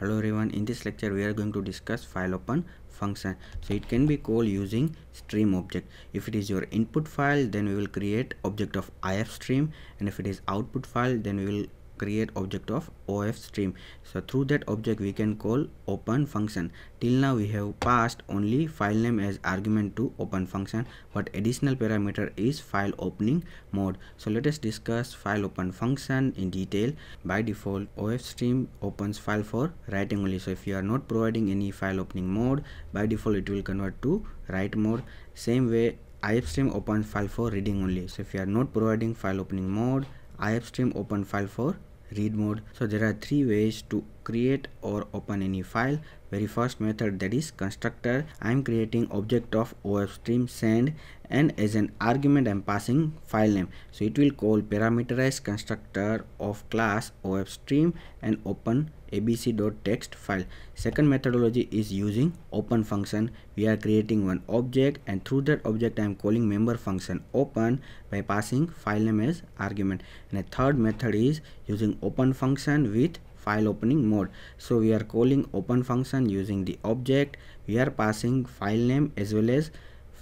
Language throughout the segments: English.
hello everyone in this lecture we are going to discuss file open function. So it can be called using stream object. If it is your input file then we will create object of ifstream and if it is output file then we will create object of ofstream. So through that object we can call open function. Till now we have passed only file name as argument to open function but additional parameter is file opening mode. So let us discuss file open function in detail. By default ofstream opens file for writing only. So if you are not providing any file opening mode by default it will convert to write mode. Same way ifstream opens file for reading only. So if you are not providing file opening mode ifstream open file for read mode. So there are three ways to create or open any file very first method that is constructor i am creating object of ofstream send and as an argument i'm passing file name. So it will call parameterized constructor of class ofstream and open abc.txt file. Second methodology is using open function. We are creating one object and through that object i am calling member function open by passing file name as argument. And a third method is using open function with file opening mode. So we are calling open function using the object. We are passing file name as well as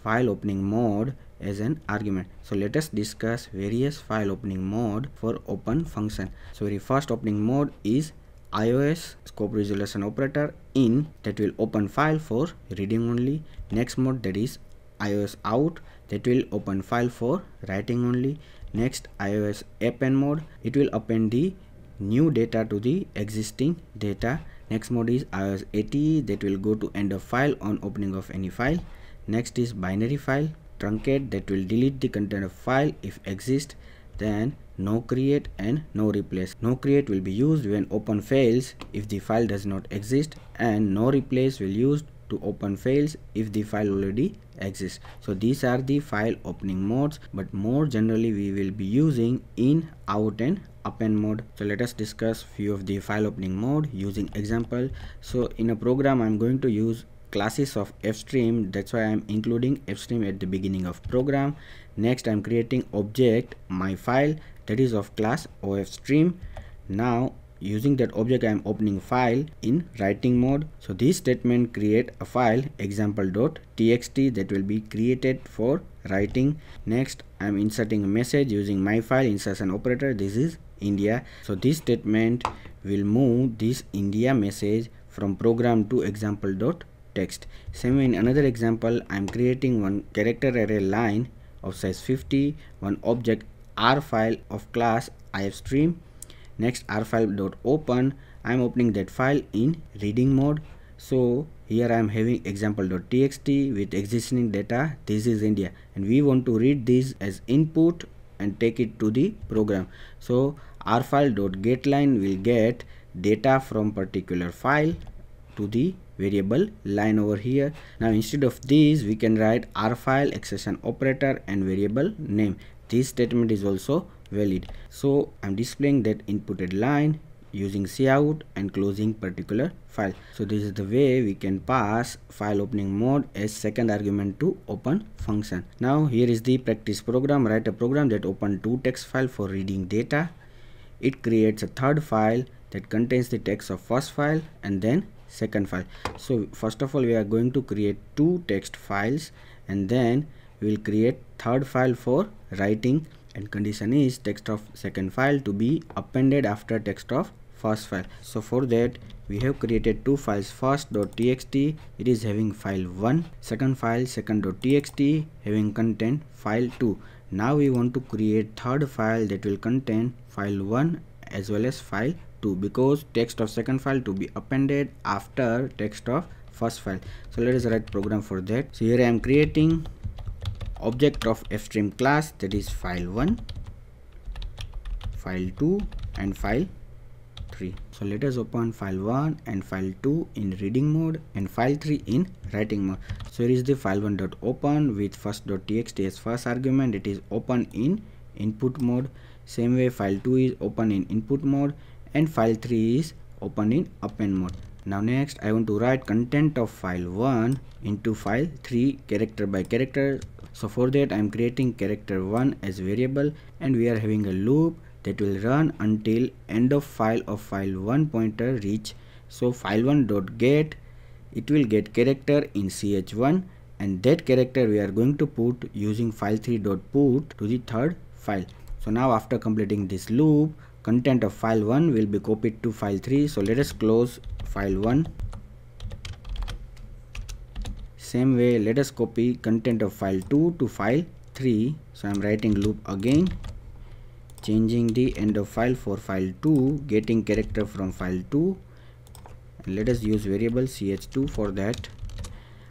file opening mode as an argument. So let us discuss various file opening mode for open function. So very first opening mode is IOS scope resolution operator in that will open file for reading only. Next mode that is IOS out that will open file for writing only. Next IOS append mode. It will append the new data to the existing data. Next mode is IOS ATE that will go to end of file on opening of any file. Next is binary file truncate that will delete the content of file if exist. Then no create and no replace. No create will be used when open fails if the file does not exist and no replace will used to open files if the file already exists. So these are the file opening modes but more generally we will be using in out and append mode. So let us discuss few of the file opening mode using example. So in a program i'm going to use classes of fstream that's why i'm including fstream at the beginning of program. Next i'm creating object my file that is of class ofstream now using that object i am opening file in writing mode. So this statement create a file example.txt that will be created for writing. Next i am inserting a message using my file insertion operator. This is india. So this statement will move this india message from program to example.txt same in another example i am creating one character array line of size 50 one object r file of class ifstream next r file dot open. I am opening that file in reading mode. So here i am having example.txt with existing data. This is india. And we want to read this as input and take it to the program. So r file dot get line will get data from particular file to the variable line over here. Now instead of this we can write r file accession operator and variable name. This statement is also valid. So i'm displaying that inputted line using cout and closing particular file. So this is the way we can pass file opening mode as second argument to open function. Now here is the practice program. Write a program that open two text file for reading data. It creates a third file that contains the text of first file and then second file. So first of all we are going to create two text files and then we will create third file for writing and condition is text of second file to be appended after text of first file. So for that we have created two files first.txt it is having file 1 second file second.txt having content file 2 now we want to create third file that will contain file 1 as well as file 2 because text of second file to be appended after text of first file. So let us write program for that. So here i am creating object of fstream class that is file 1 file 2 and file 3 so let us open file 1 and file 2 in reading mode and file 3 in writing mode. So here is the file 1 dot open with first.txt as first argument. It is open in input mode. Same way file 2 is open in input mode and file 3 is open in append mode. Now next i want to write content of file 1 into file 3 character by character so for that i'm creating character 1 as variable and we are having a loop that will run until end of file of file 1 pointer reach. So file1 dot get it will get character in ch1 and that character we are going to put using file3 dot put to the third file. So now after completing this loop content of file 1 will be copied to file 3 so let us close file 1 same way let us copy content of file 2 to file 3 so i'm writing loop again. Changing the end of file for file 2 getting character from file 2 and let us use variable ch2 for that.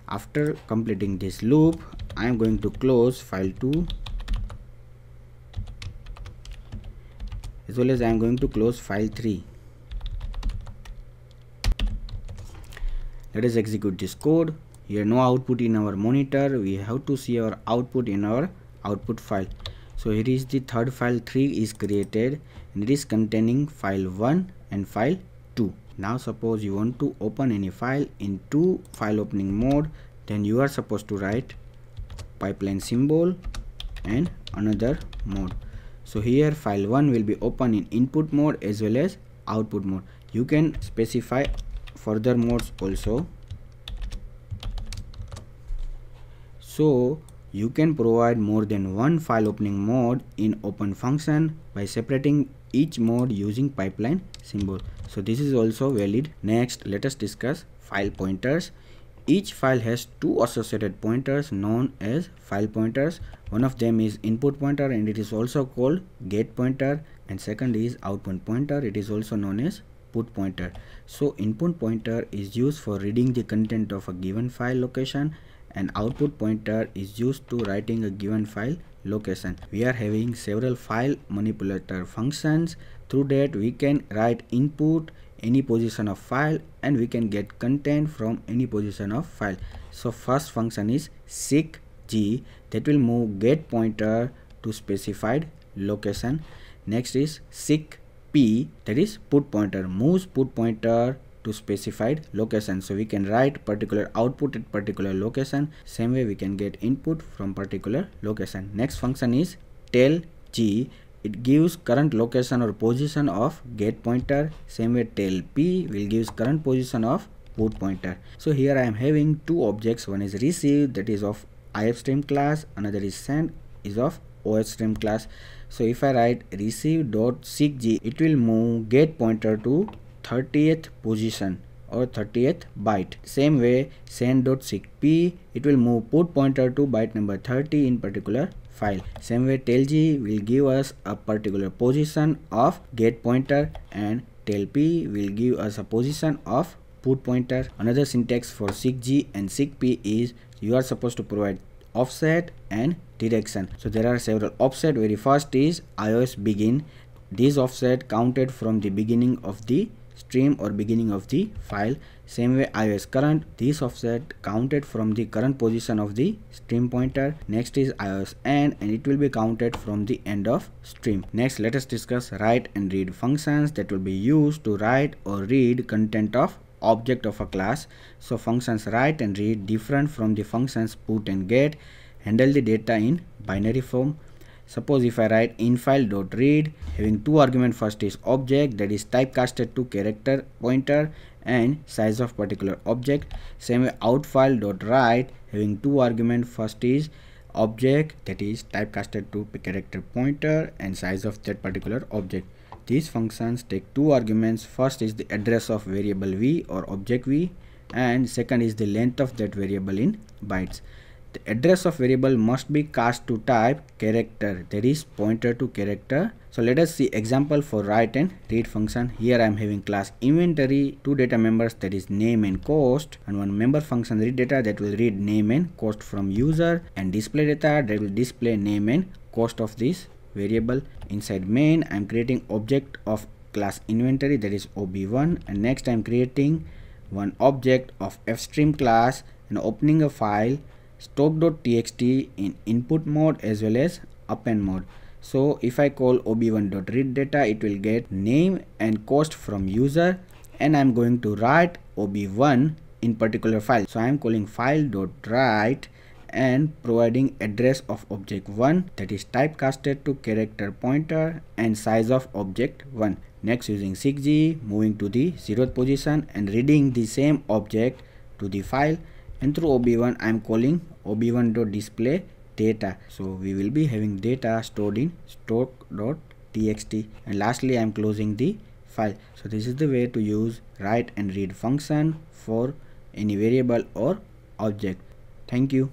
After completing this loop i am going to close file 2 as well as I am going to close file 3 let us execute this code here no output in our monitor. We have to see our output in our output file. So here is the third file 3 is created and it is containing file 1 and file 2 now suppose you want to open any file in two file opening mode then you are supposed to write pipeline symbol and another mode. So here file 1 will be open in input mode as well as output mode. You can specify further modes also so you can provide more than one file opening mode in open function by separating each mode using pipeline symbol so this is also valid next let us discuss file pointers each file has two associated pointers known as file pointers. One of them is input pointer and it is also called get pointer and second is output pointer. It is also known as put pointer. So input pointer is used for reading the content of a given file location and output pointer is used to writing a given file location. We are having several file manipulator functions. Through that we can write input any position of file and we can get content from any position of file. So first function is seek g. That will move get pointer to specified location. Next is seek p. That is put pointer. Moves put pointer to specified location. So we can write particular output at particular location. Same way we can get input from particular location. Next function is tell g. It gives current location or position of get pointer. Same way tell p will gives current position of put pointer. So here i am having two objects. One is receive that is of ifstream class. Another is send is of ostream class. So if i write receive dot seek g it will move get pointer to 30th position or 30th byte. Same way send dot seek p it will move put pointer to byte number 30 in particular file. Same way tellg will give us a particular position of get pointer and tellp will give us a position of put pointer. Another syntax for seekg and seekp is you are supposed to provide offset and direction. So there are several offset. Very first is ios begin. This offset counted from the beginning of the stream or beginning of the file. Same way ios current this offset counted from the current position of the stream pointer. Next is ios end and it will be counted from the end of stream. Next let us discuss write and read functions that will be used to write or read content of object of a class. So functions write and read different from the functions put and get. Handle the data in binary form Suppose if I write infile dot read having two argument first is object that is typecasted to character pointer and size of particular object. Same way outfile dot write having two argument first is object that is typecasted to character pointer and size of that particular object. These functions take two arguments. First is the address of variable v or object v and second is the length of that variable in bytes the address of variable must be cast to type character that is pointer to character. So let us see example for write and read function. Here I am having class inventory, two data members that is name and cost and one member function read data that will read name and cost from user and display data that will display name and cost of this variable. Inside main I am creating object of class inventory that is ob1 and next I am creating one object of fstream class and opening a file stock.txt in input mode as well as append mode. So if i call ob1.read data it will get name and cost from user and i'm going to write ob1 in particular file. So i'm calling file.write and providing address of object 1 that is typecasted to character pointer and size of object 1 next using seekg moving to the zeroth position and reading the same object to the file and through ob1 i am calling ob1.display data. So we will be having data stored in stock.txt and lastly i am closing the file. So this is the way to use write and read function for any variable or object. Thank you